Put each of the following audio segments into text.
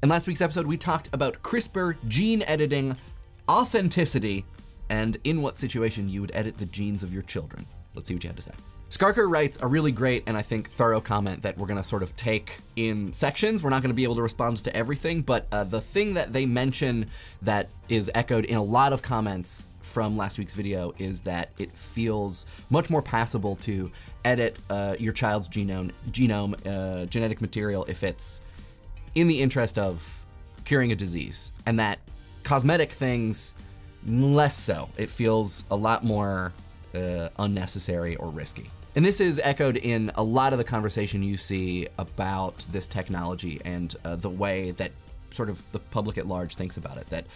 In last week's episode, we talked about CRISPR gene editing, authenticity, and in what situation you would edit the genes of your children. Let's see what you had to say. Scarker writes a really great and I think thorough comment that we're gonna sort of take in sections. We're not gonna be able to respond to everything, but uh, the thing that they mention that is echoed in a lot of comments from last week's video is that it feels much more passable to edit uh, your child's genome, genome uh, genetic material if it's in the interest of curing a disease, and that cosmetic things less so. It feels a lot more uh, unnecessary or risky. And this is echoed in a lot of the conversation you see about this technology and uh, the way that sort of the public at large thinks about it. That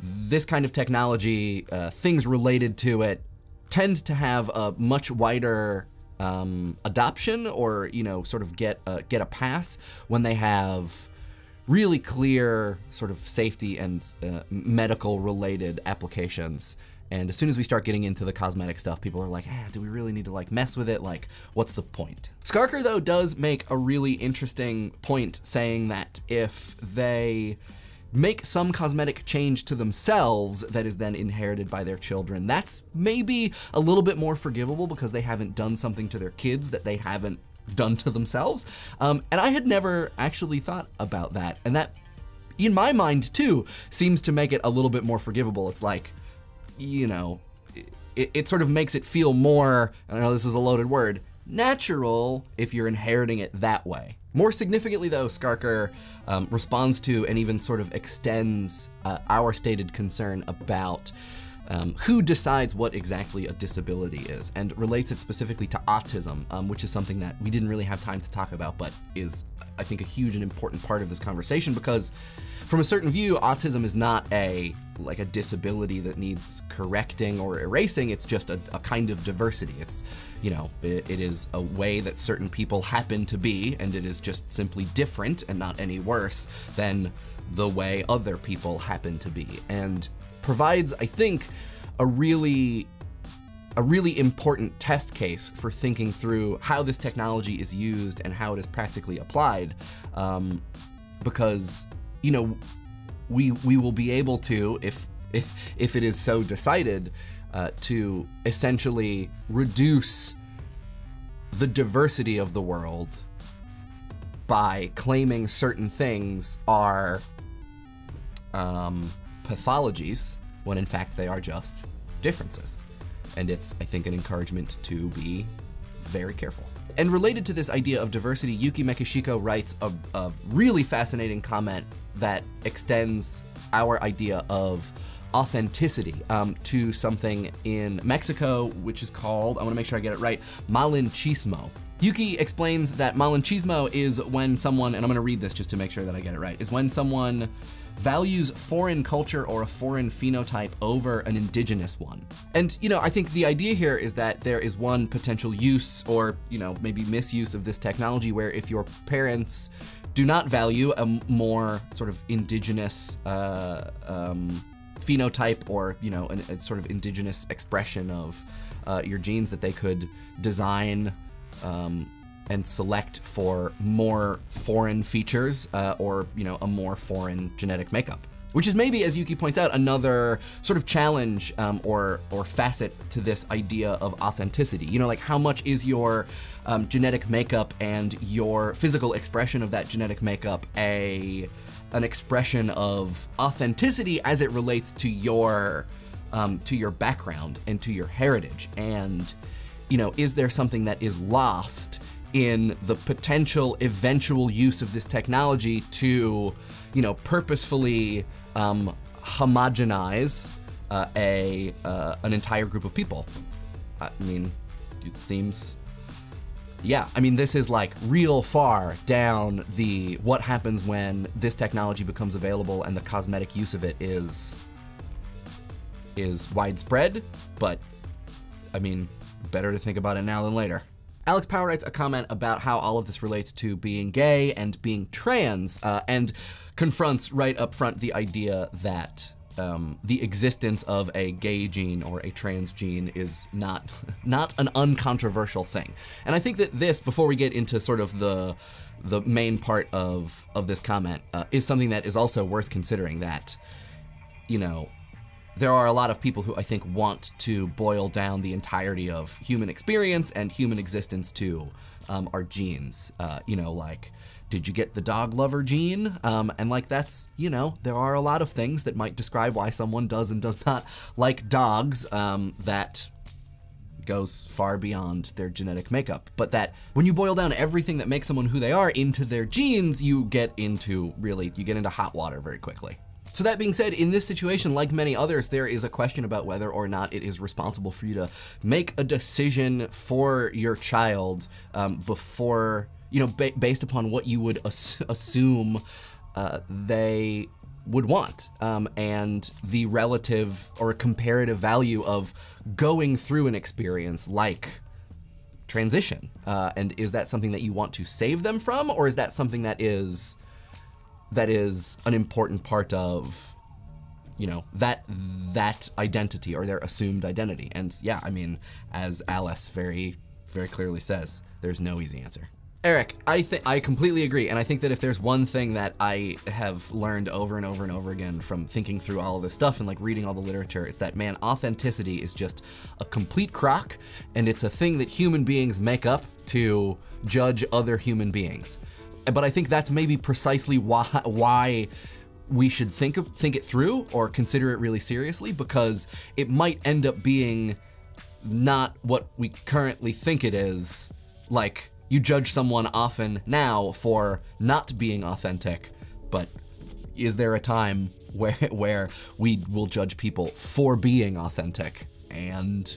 this kind of technology, uh, things related to it, tend to have a much wider um, adoption or you know sort of get a, get a pass when they have really clear sort of safety and uh, medical related applications. And as soon as we start getting into the cosmetic stuff, people are like, ah, do we really need to like mess with it? Like, what's the point? Scarker though does make a really interesting point saying that if they make some cosmetic change to themselves that is then inherited by their children. That's maybe a little bit more forgivable because they haven't done something to their kids that they haven't done to themselves. Um, and I had never actually thought about that. And that, in my mind too, seems to make it a little bit more forgivable. It's like, you know, it, it sort of makes it feel more, I know this is a loaded word, natural if you're inheriting it that way. More significantly though, Scarker um, responds to and even sort of extends uh, our stated concern about um, who decides what exactly a disability is and relates it specifically to autism, um, which is something that we didn't really have time to talk about, but is, I think, a huge and important part of this conversation because from a certain view, autism is not a like a disability that needs correcting or erasing. It's just a, a kind of diversity. It's, you know, it, it is a way that certain people happen to be, and it is just simply different and not any worse than the way other people happen to be. And provides, I think, a really a really important test case for thinking through how this technology is used and how it is practically applied. Um, because, you know, we, we will be able to, if, if, if it is so decided, uh, to essentially reduce the diversity of the world by claiming certain things are um, pathologies when in fact they are just differences. And it's, I think, an encouragement to be very careful. And related to this idea of diversity, Yuki Mekishiko writes a, a really fascinating comment that extends our idea of authenticity um, to something in Mexico, which is called, I wanna make sure I get it right, malinchismo. Yuki explains that malinchismo is when someone, and I'm gonna read this just to make sure that I get it right, is when someone values foreign culture or a foreign phenotype over an indigenous one. And, you know, I think the idea here is that there is one potential use or, you know, maybe misuse of this technology where if your parents do not value a more sort of indigenous uh, um, phenotype or, you know, an, a sort of indigenous expression of uh, your genes that they could design um, and select for more foreign features uh, or you know a more foreign genetic makeup. Which is maybe, as Yuki points out, another sort of challenge um, or or facet to this idea of authenticity. You know, like how much is your um, genetic makeup and your physical expression of that genetic makeup a an expression of authenticity as it relates to your um, to your background and to your heritage and you know is there something that is lost in the potential eventual use of this technology to, you know, purposefully um, homogenize uh, a uh, an entire group of people. I mean, it seems. Yeah, I mean, this is like real far down the what happens when this technology becomes available and the cosmetic use of it is is widespread, but I mean, better to think about it now than later. Alex Power writes a comment about how all of this relates to being gay and being trans, uh, and confronts right up front the idea that um, the existence of a gay gene or a trans gene is not not an uncontroversial thing. And I think that this, before we get into sort of the the main part of of this comment uh, is something that is also worth considering. That you know, there are a lot of people who I think want to boil down the entirety of human experience and human existence to um, our genes. Uh, you know, like, did you get the dog lover gene? Um, and like, that's, you know, there are a lot of things that might describe why someone does and does not like dogs um, that goes far beyond their genetic makeup. But that when you boil down everything that makes someone who they are into their genes, you get into really, you get into hot water very quickly. So that being said, in this situation, like many others, there is a question about whether or not it is responsible for you to make a decision for your child um, before, you know, ba based upon what you would ass assume uh, they would want um, and the relative or comparative value of going through an experience like transition. Uh, and is that something that you want to save them from, or is that something that is that is an important part of you know that that identity or their assumed identity. And yeah i mean as alice very very clearly says there's no easy answer. Eric i think i completely agree. And i think that if there's one thing that i have learned over and over and over again from thinking through all of this stuff and like reading all the literature it's that man authenticity is just a complete crock and it's a thing that human beings make up to judge other human beings but I think that's maybe precisely why why we should think of, think it through or consider it really seriously because it might end up being not what we currently think it is. Like you judge someone often now for not being authentic, but is there a time where where we will judge people for being authentic? And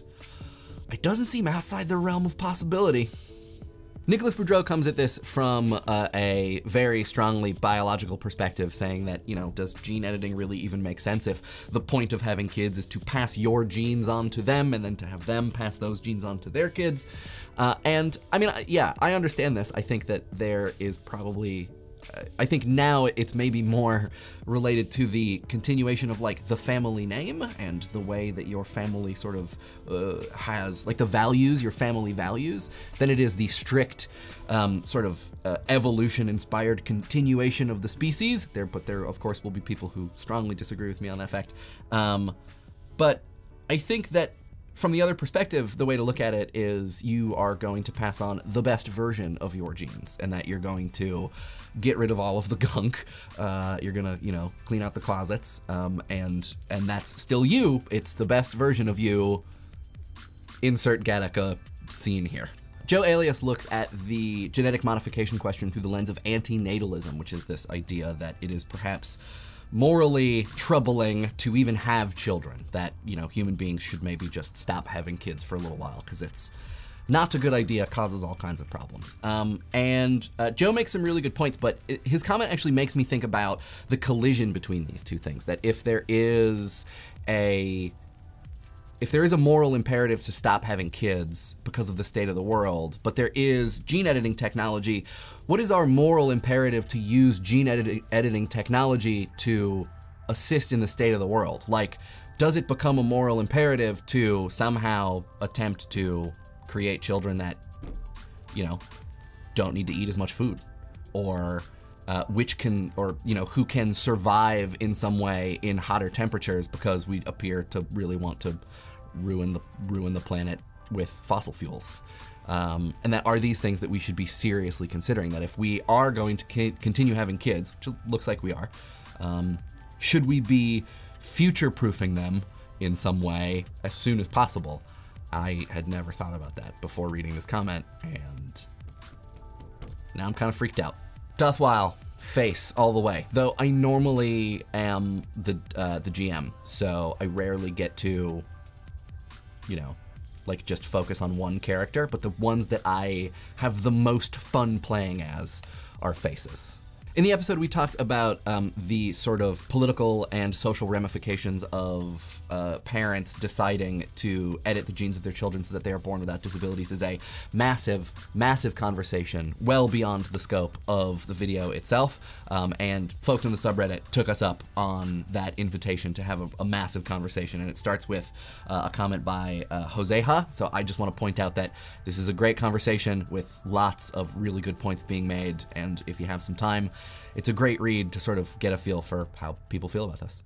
it doesn't seem outside the realm of possibility. Nicholas Boudreau comes at this from uh, a very strongly biological perspective, saying that, you know, does gene editing really even make sense if the point of having kids is to pass your genes on to them and then to have them pass those genes on to their kids? Uh, and I mean, yeah, I understand this. I think that there is probably I think now it's maybe more related to the continuation of like the family name and the way that your family sort of uh, has like the values, your family values, than it is the strict um, sort of uh, evolution-inspired continuation of the species. There, but there of course will be people who strongly disagree with me on that fact. Um, but I think that from the other perspective, the way to look at it is you are going to pass on the best version of your genes, and that you're going to get rid of all of the gunk. Uh, you're gonna, you know, clean out the closets, um, and and that's still you. It's the best version of you. Insert Gattaca scene here. Joe Alias looks at the genetic modification question through the lens of antinatalism, which is this idea that it is perhaps morally troubling to even have children. That, you know, human beings should maybe just stop having kids for a little while because it's not a good idea, causes all kinds of problems. Um, and uh, Joe makes some really good points, but it, his comment actually makes me think about the collision between these two things. That if there is a if there is a moral imperative to stop having kids because of the state of the world, but there is gene editing technology, what is our moral imperative to use gene edit editing technology to assist in the state of the world? Like, does it become a moral imperative to somehow attempt to create children that, you know, don't need to eat as much food, or uh, which can, or you know, who can survive in some way in hotter temperatures because we appear to really want to ruin the ruin the planet with fossil fuels. Um, and that are these things that we should be seriously considering. That if we are going to continue having kids, which looks like we are, um, should we be future-proofing them in some way as soon as possible? I had never thought about that before reading this comment, and now I'm kind of freaked out. Dothwile, face all the way. Though I normally am the uh, the GM, so I rarely get to, you know, like just focus on one character. But the ones that I have the most fun playing as are faces. In the episode, we talked about um, the sort of political and social ramifications of uh, parents deciding to edit the genes of their children so that they are born without disabilities is a massive, massive conversation, well beyond the scope of the video itself. Um, and folks in the subreddit took us up on that invitation to have a, a massive conversation. And it starts with uh, a comment by uh, Joseha. So I just want to point out that this is a great conversation with lots of really good points being made. And if you have some time, it's a great read to sort of get a feel for how people feel about this.